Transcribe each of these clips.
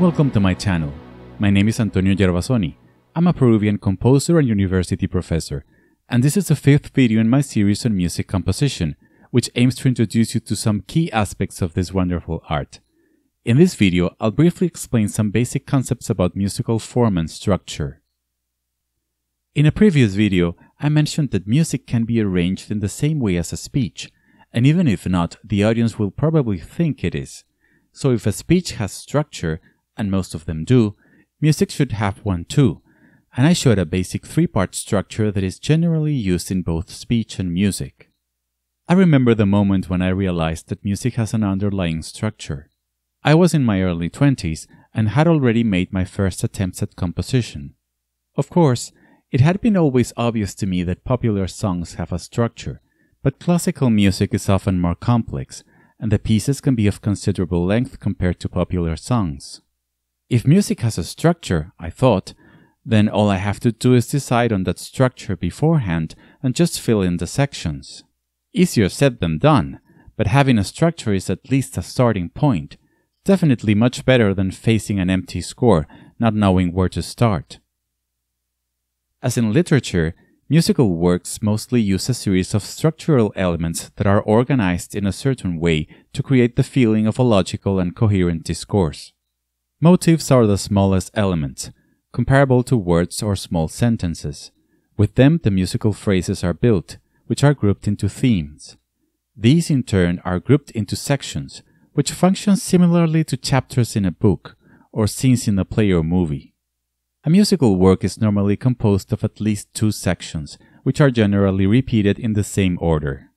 Welcome to my channel. My name is Antonio Gervasoni. I'm a Peruvian composer and university professor, and this is the fifth video in my series on music composition, which aims to introduce you to some key aspects of this wonderful art. In this video, I'll briefly explain some basic concepts about musical form and structure. In a previous video, I mentioned that music can be arranged in the same way as a speech, and even if not, the audience will probably think it is. So if a speech has structure, and most of them do, music should have one too, and I showed a basic three-part structure that is generally used in both speech and music. I remember the moment when I realized that music has an underlying structure. I was in my early 20s and had already made my first attempts at composition. Of course, it had been always obvious to me that popular songs have a structure, but classical music is often more complex, and the pieces can be of considerable length compared to popular songs. If music has a structure, I thought, then all I have to do is decide on that structure beforehand and just fill in the sections. Easier said than done, but having a structure is at least a starting point. Definitely much better than facing an empty score, not knowing where to start. As in literature, musical works mostly use a series of structural elements that are organized in a certain way to create the feeling of a logical and coherent discourse. Motifs are the smallest elements, comparable to words or small sentences. With them, the musical phrases are built, which are grouped into themes. These, in turn, are grouped into sections, which function similarly to chapters in a book or scenes in a play or movie. A musical work is normally composed of at least two sections, which are generally repeated in the same order.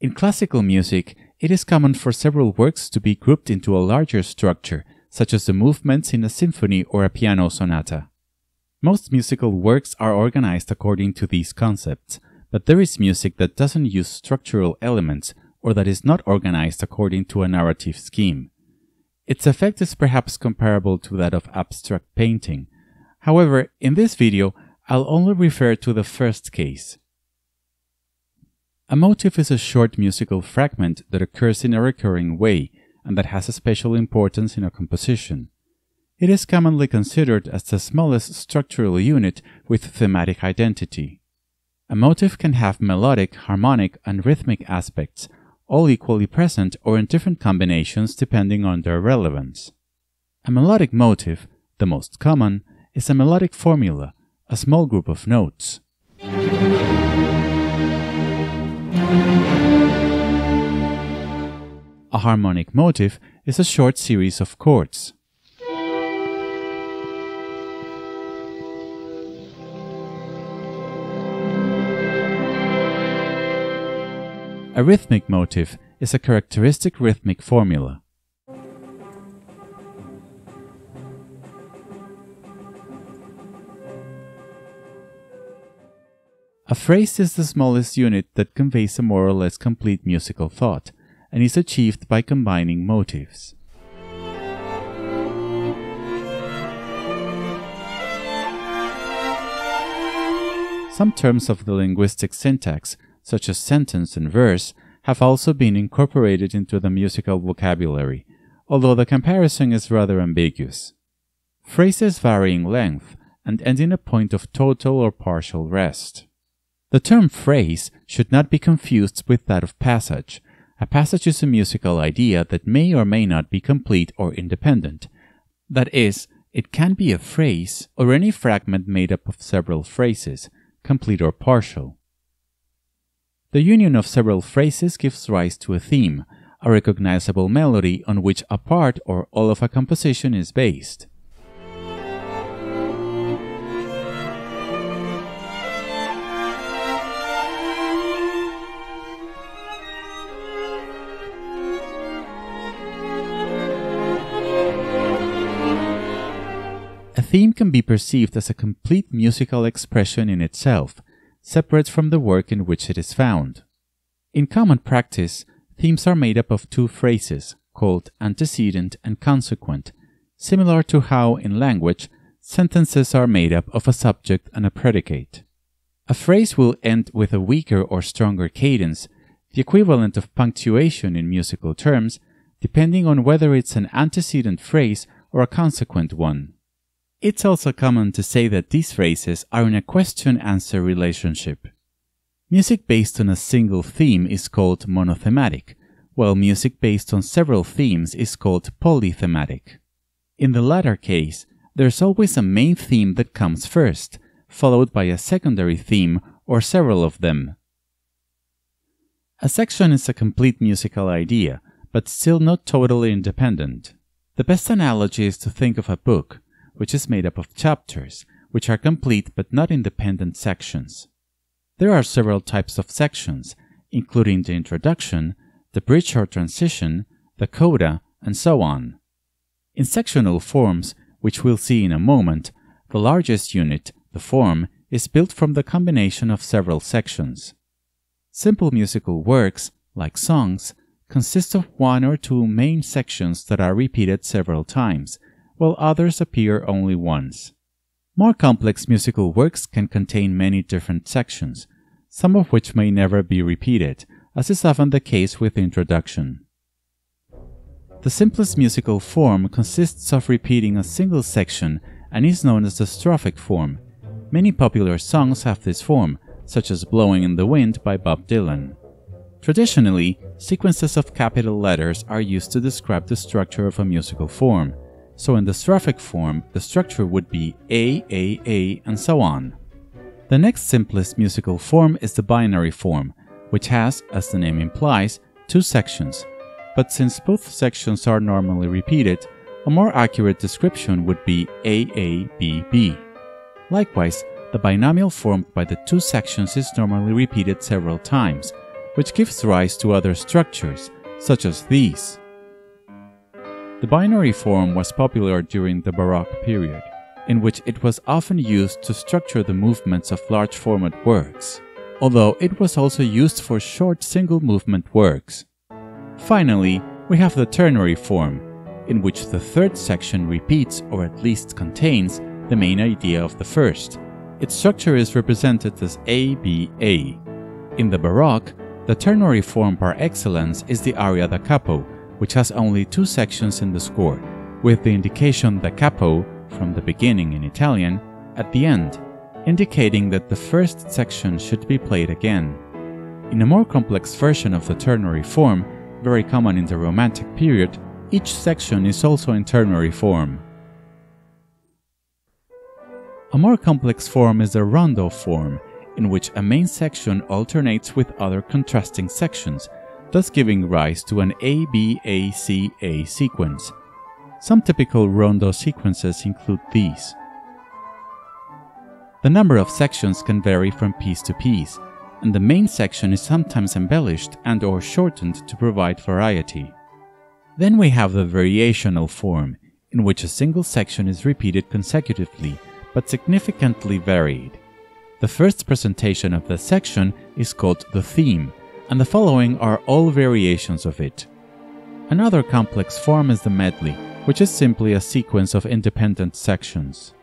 In classical music, it is common for several works to be grouped into a larger structure such as the movements in a symphony or a piano sonata. Most musical works are organized according to these concepts, but there is music that doesn't use structural elements or that is not organized according to a narrative scheme. Its effect is perhaps comparable to that of abstract painting. However, in this video, I'll only refer to the first case. A motif is a short musical fragment that occurs in a recurring way and that has a special importance in a composition. It is commonly considered as the smallest structural unit with thematic identity. A motif can have melodic, harmonic, and rhythmic aspects, all equally present or in different combinations depending on their relevance. A melodic motif, the most common, is a melodic formula, a small group of notes. A harmonic motif is a short series of chords. A rhythmic motif is a characteristic rhythmic formula. A phrase is the smallest unit that conveys a more or less complete musical thought and is achieved by combining motifs. Some terms of the linguistic syntax, such as sentence and verse, have also been incorporated into the musical vocabulary, although the comparison is rather ambiguous. Phrases vary in length and end in a point of total or partial rest. The term phrase should not be confused with that of passage, a passage is a musical idea that may or may not be complete or independent. That is, it can be a phrase or any fragment made up of several phrases, complete or partial. The union of several phrases gives rise to a theme, a recognizable melody on which a part or all of a composition is based. Theme can be perceived as a complete musical expression in itself, separate from the work in which it is found. In common practice, themes are made up of two phrases, called antecedent and consequent, similar to how, in language, sentences are made up of a subject and a predicate. A phrase will end with a weaker or stronger cadence, the equivalent of punctuation in musical terms, depending on whether it's an antecedent phrase or a consequent one. It's also common to say that these phrases are in a question answer relationship. Music based on a single theme is called monothematic, while music based on several themes is called polythematic. In the latter case, there's always a main theme that comes first, followed by a secondary theme or several of them. A section is a complete musical idea, but still not totally independent. The best analogy is to think of a book, which is made up of chapters, which are complete but not independent sections. There are several types of sections, including the introduction, the bridge or transition, the coda, and so on. In sectional forms, which we'll see in a moment, the largest unit, the form, is built from the combination of several sections. Simple musical works, like songs, consist of one or two main sections that are repeated several times, while others appear only once. More complex musical works can contain many different sections, some of which may never be repeated, as is often the case with introduction. The simplest musical form consists of repeating a single section and is known as the strophic form. Many popular songs have this form, such as Blowing in the Wind by Bob Dylan. Traditionally, sequences of capital letters are used to describe the structure of a musical form, so in the strophic form, the structure would be A, A, A, and so on. The next simplest musical form is the binary form, which has, as the name implies, two sections. But since both sections are normally repeated, a more accurate description would be AABB. Likewise, the binomial formed by the two sections is normally repeated several times, which gives rise to other structures, such as these. The binary form was popular during the Baroque period, in which it was often used to structure the movements of large format works, although it was also used for short single movement works. Finally, we have the ternary form, in which the third section repeats or at least contains the main idea of the first. Its structure is represented as ABA. In the Baroque, the ternary form par excellence is the aria da capo, which has only two sections in the score, with the indication da capo from the beginning in Italian at the end, indicating that the first section should be played again. In a more complex version of the ternary form, very common in the Romantic period, each section is also in ternary form. A more complex form is the rondo form, in which a main section alternates with other contrasting sections thus giving rise to an ABACA sequence. Some typical rondo sequences include these. The number of sections can vary from piece to piece, and the main section is sometimes embellished and or shortened to provide variety. Then we have the variational form, in which a single section is repeated consecutively, but significantly varied. The first presentation of the section is called the theme, and the following are all variations of it. Another complex form is the medley, which is simply a sequence of independent sections.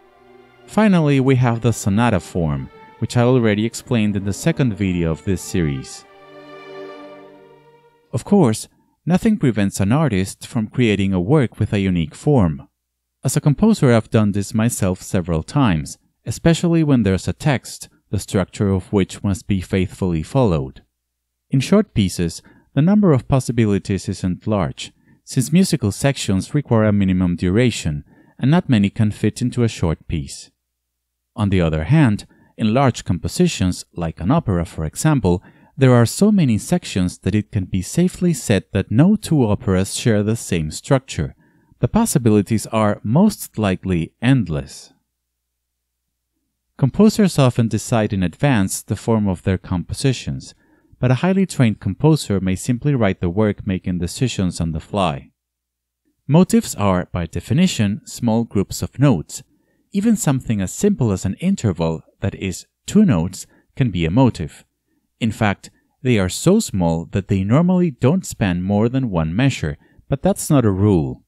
Finally, we have the sonata form, which I already explained in the second video of this series. Of course, nothing prevents an artist from creating a work with a unique form. As a composer, I've done this myself several times, especially when there's a text, the structure of which must be faithfully followed. In short pieces, the number of possibilities isn't large, since musical sections require a minimum duration, and not many can fit into a short piece. On the other hand, in large compositions, like an opera for example, there are so many sections that it can be safely said that no two operas share the same structure. The possibilities are most likely endless. Composers often decide in advance the form of their compositions, but a highly trained composer may simply write the work making decisions on the fly. Motifs are, by definition, small groups of notes. Even something as simple as an interval, that is, two notes, can be a motive. In fact, they are so small that they normally don't span more than one measure, but that's not a rule.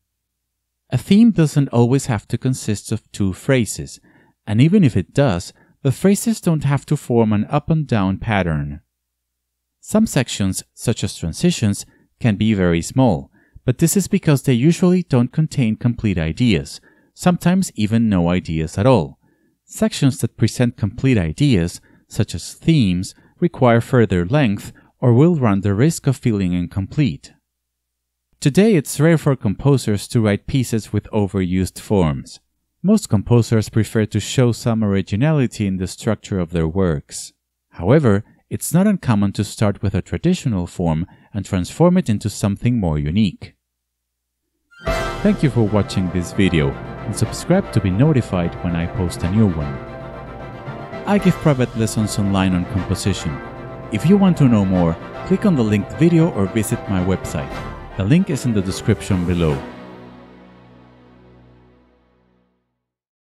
A theme doesn't always have to consist of two phrases, and even if it does, the phrases don't have to form an up and down pattern. Some sections, such as transitions, can be very small, but this is because they usually don't contain complete ideas, sometimes even no ideas at all. Sections that present complete ideas, such as themes, require further length or will run the risk of feeling incomplete. Today, it's rare for composers to write pieces with overused forms. Most composers prefer to show some originality in the structure of their works. However, it's not uncommon to start with a traditional form and transform it into something more unique. Thank you for watching this video and subscribe to be notified when I post a new one. I give private lessons online on composition. If you want to know more, click on the linked video or visit my website. The link is in the description below.